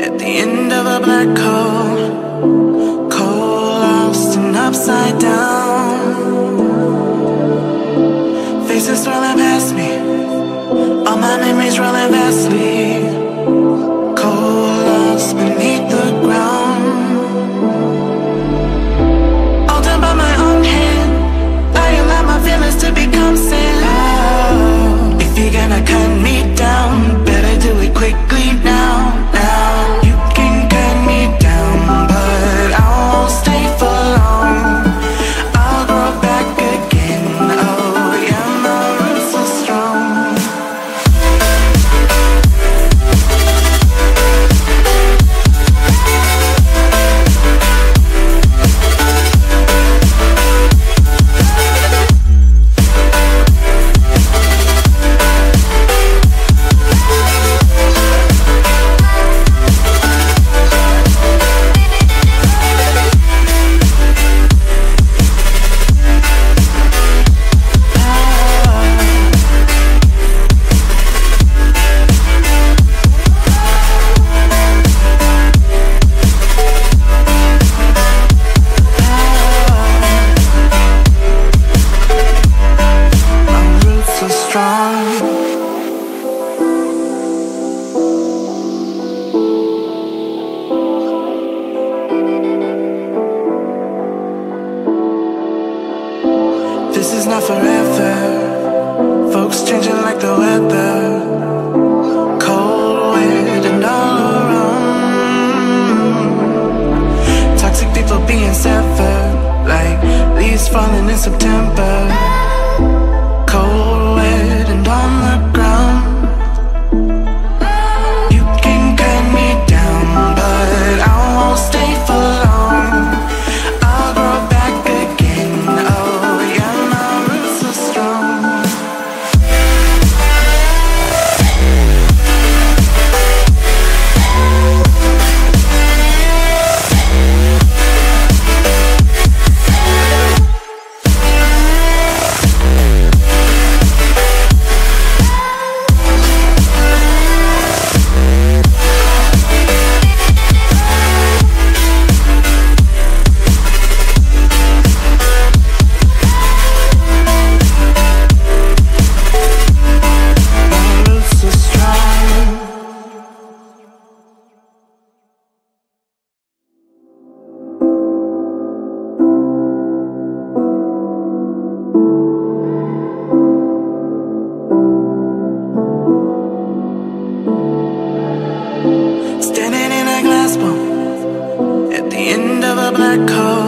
at the end of a black hole, and upside down. Faces rolling past me, all my memories rolling past me. This is not forever. Folks changing like the weather. Cold wind and all around. Toxic people being severed. Like leaves falling in September. a black hole.